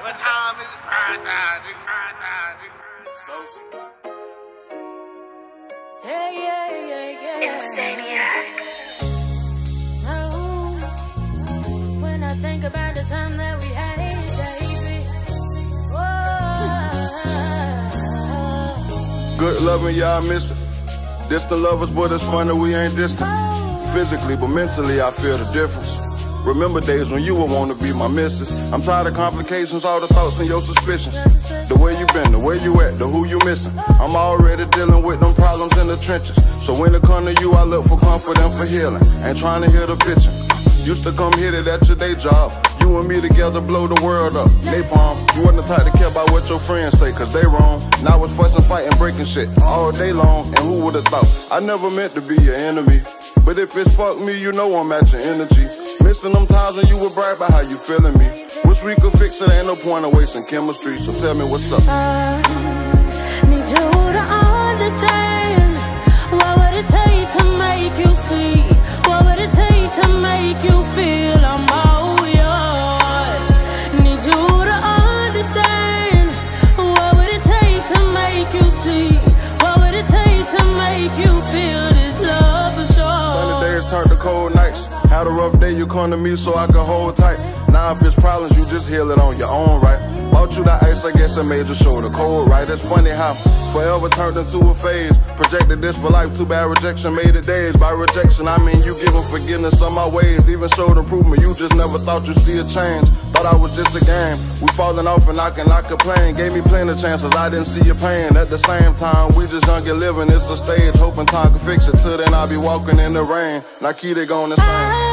What time is it? Prime time, nigga. Prime time, nigga. So. Yeah, yeah, yeah, yeah. Insaniacs. Oh, when I think about the time that we had, baby. Whoa. Good loving, y'all miss it. Distant lovers, but it's funny we ain't distant. Physically, but mentally, I feel the difference. Remember days when you would want to be my missus. I'm tired of complications, all the thoughts and your suspicions. The way you been, the way you at, the who you missing. I'm already dealing with them problems in the trenches. So when it come to you, I look for comfort and for healing. Ain't trying to hear the pitching. Used to come hit it at your day job. You and me together blow the world up. Napalm, you wasn't the type to care about what your friends say, cause they wrong. Now it's fussing, fighting, breaking shit all day long. And who would've thought? I never meant to be your enemy. But if it's fuck me, you know I'm at your energy. Missing them times when you were bright about how you feeling me. Wish we could fix it, ain't no point of wasting chemistry. So tell me what's up. I need you to understand. What would it take to make you see? What would it take to make you feel I'm all yours? Need you to understand. What would it take to make you see? What would it take to make you feel this love for Sunny days turned to cold nights. Had a rough day, you come to me so I could hold tight. Now if it's problems, you just heal it on your own right. Bought you the ice, I guess it made your shoulder cold, right? It's funny how forever turned into a phase. Projected this for life, too bad rejection made it days. By rejection, I mean you giving forgiveness on my ways. Even showed improvement, you just never thought you'd see a change. Thought I was just a game. We falling off and I cannot complain. Gave me plenty of chances, I didn't see your pain. At the same time, we just young and living, it's a stage. Hoping time can fix it. Till then, I'll be walking in the rain. Nikita gonna sing.